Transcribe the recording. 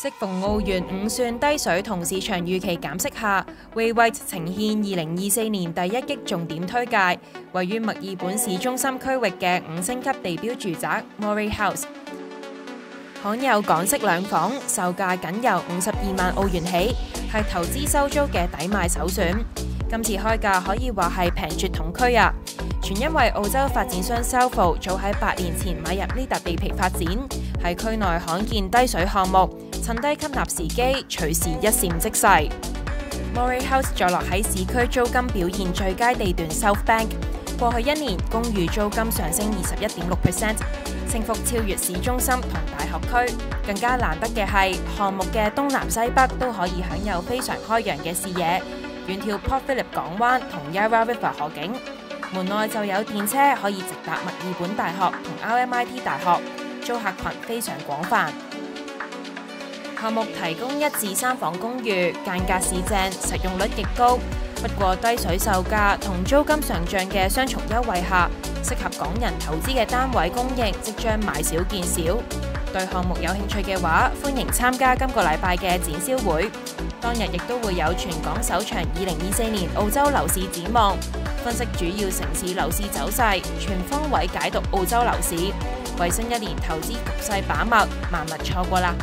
适逢澳元五算低水同市场预期减息下，w w e i t 呈现二零二四年第一击重点推介，位于墨尔本市中心区域嘅五星级地标住宅 Mori House，罕有港式两房，售价仅由五十二万澳元起，系投资收租嘅抵卖首选。今次开价可以话系平绝同区啊，全因为澳洲发展商 s o f a 早喺八年前买入呢笪地皮发展，系区内罕见低水项目。趁低吸纳时机，随时一闪即逝。m o r r House 坐落喺市区租金表现最佳地段 Southbank，过去一年公寓租金上升二十一点六 percent，升幅超越市中心同大学区。更加难得嘅系，项目嘅东南西北都可以享有非常开扬嘅视野，远眺 Port Phillip 港湾同 Yarra River 河景。门外就有电车可以直达墨尔本大学同 RMIT 大学，租客群非常广泛。项目提供一至三房公寓，间隔市正，实用率极高。不过低水售价同租金上涨嘅双重优惠下，适合港人投资嘅单位供应即将买少见少。对项目有兴趣嘅话，欢迎参加今个礼拜嘅展销会。当日亦都会有全港首场二零二四年澳洲楼市展望，分析主要城市楼市走势，全方位解读澳洲楼市。为新一年投资局势把脉，万勿错过啦！